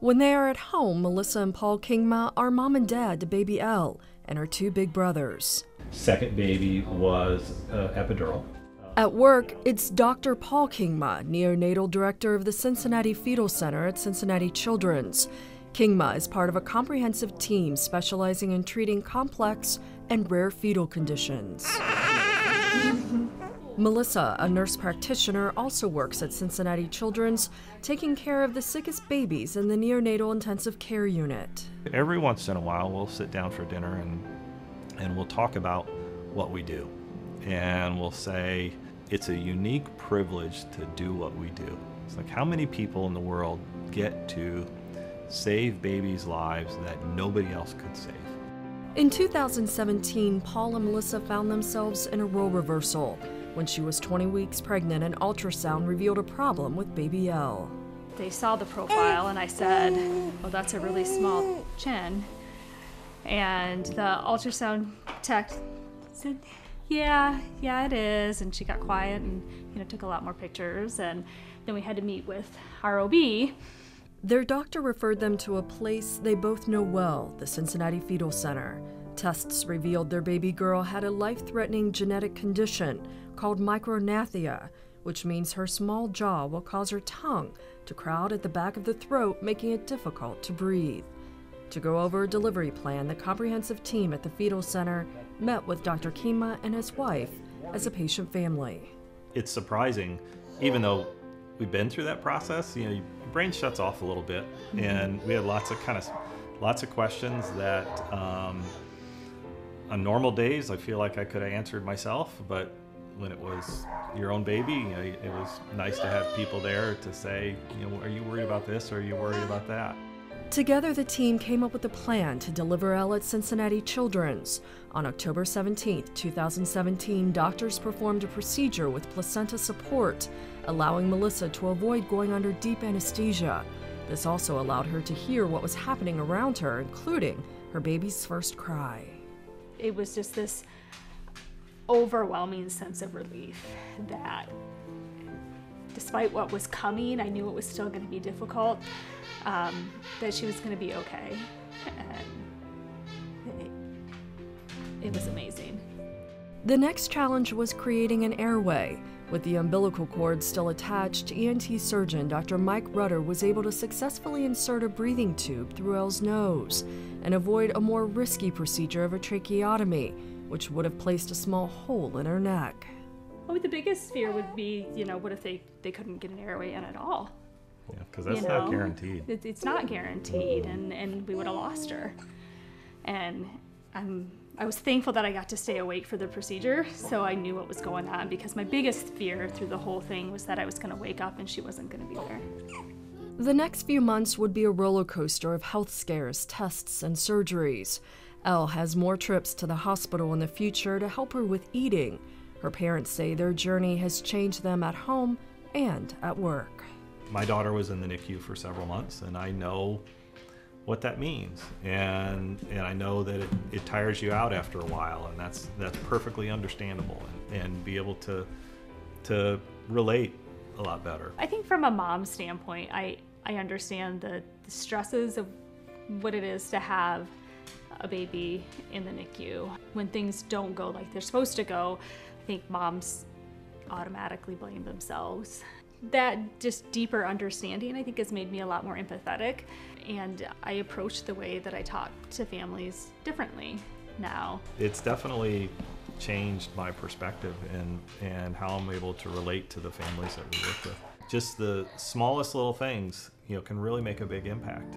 When they are at home, Melissa and Paul Kingma are mom and dad to baby Elle and her two big brothers. Second baby was uh, epidural. At work, it's Dr. Paul Kingma, neonatal director of the Cincinnati Fetal Center at Cincinnati Children's. Kingma is part of a comprehensive team specializing in treating complex and rare fetal conditions. Melissa, a nurse practitioner, also works at Cincinnati Children's, taking care of the sickest babies in the neonatal intensive care unit. Every once in a while, we'll sit down for dinner and, and we'll talk about what we do. And we'll say, it's a unique privilege to do what we do. It's like how many people in the world get to save babies' lives that nobody else could save. In 2017, Paul and Melissa found themselves in a role reversal. When she was 20 weeks pregnant, an ultrasound revealed a problem with baby Elle. They saw the profile, and I said, Well, that's a really small chin. And the ultrasound tech said, yeah, yeah, it is. And she got quiet and, you know, took a lot more pictures. And then we had to meet with our OB. Their doctor referred them to a place they both know well, the Cincinnati Fetal Center. Tests revealed their baby girl had a life threatening genetic condition called micrognathia, which means her small jaw will cause her tongue to crowd at the back of the throat, making it difficult to breathe. To go over a delivery plan, the comprehensive team at the Fetal Center met with Dr. Kingma and his wife as a patient family. It's surprising, even though we've been through that process, you know, your brain shuts off a little bit, mm-hmm. and we had lots of kind of lots of questions that um, on normal days I feel like I could have answered myself, but when it was your own baby, you know, it was nice to have people there to say, you know, are you worried about this or are you worried about that? Together, the team came up with a plan to deliver Elle at Cincinnati Children's. On October 17, 2017, doctors performed a procedure with placenta support, allowing Melissa to avoid going under deep anesthesia. This also allowed her to hear what was happening around her, including her baby's first cry. It was just this overwhelming sense of relief that despite what was coming, I knew it was still going to be difficult um, that she was going to be okay. And it, it was amazing. The next challenge was creating an airway. With the umbilical cord still attached, ENT surgeon Dr. Mike Rutter was able to successfully insert a breathing tube through Elle's nose and avoid a more risky procedure of a tracheotomy, which would have placed a small hole in her neck. Oh, the biggest fear would be, you know, what if they, they couldn't get an airway in at all? Yeah, because that's you know? not guaranteed. it's not guaranteed, and, and we would have lost her. And I'm, I was thankful that I got to stay awake for the procedure, so I knew what was going on. Because my biggest fear through the whole thing was that I was going to wake up and she wasn't going to be there. The next few months would be a roller coaster of health scares, tests, and surgeries. Elle has more trips to the hospital in the future to help her with eating. Her parents say their journey has changed them at home and at work my daughter was in the NICU for several months, and I know what that means, and and I know that it, it tires you out after a while, and that's that's perfectly understandable, and, and be able to to relate a lot better. I think from a mom standpoint, I I understand the, the stresses of what it is to have a baby in the NICU. When things don't go like they're supposed to go, I think moms automatically blame themselves that just deeper understanding, I think, has made me a lot more empathetic. And I approach the way that I talk to families differently now. It's definitely changed my perspective and, and how I'm able to relate to the families that we work with. Just the smallest little things, you know, can really make a big impact.